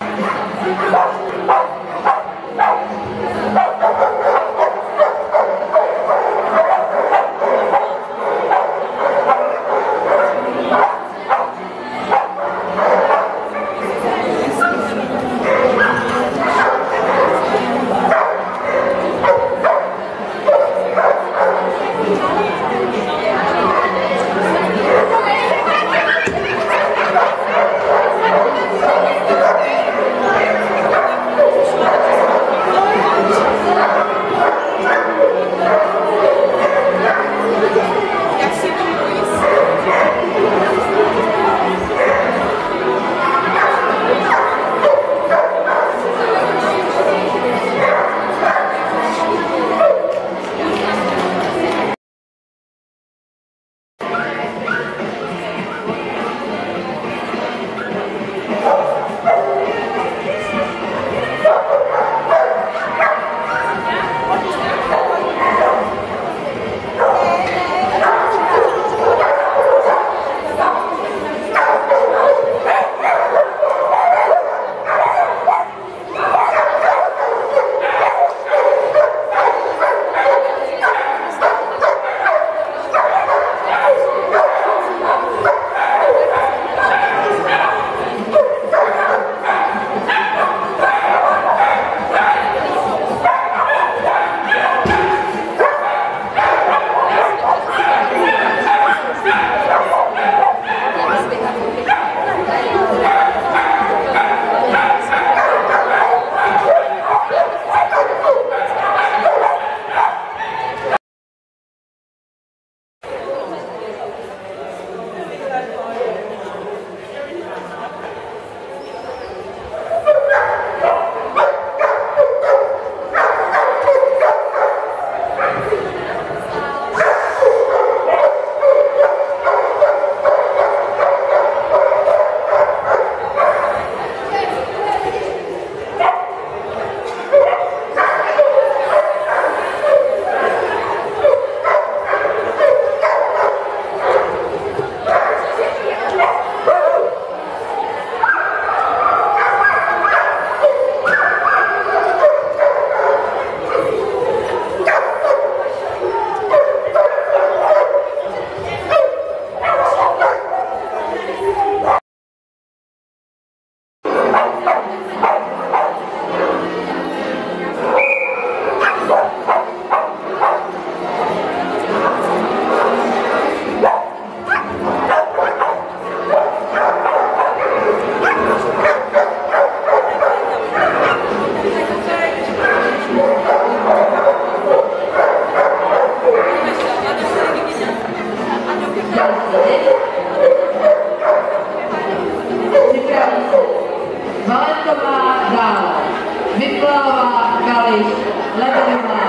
Oh, oh, oh. Leve-lhe embora.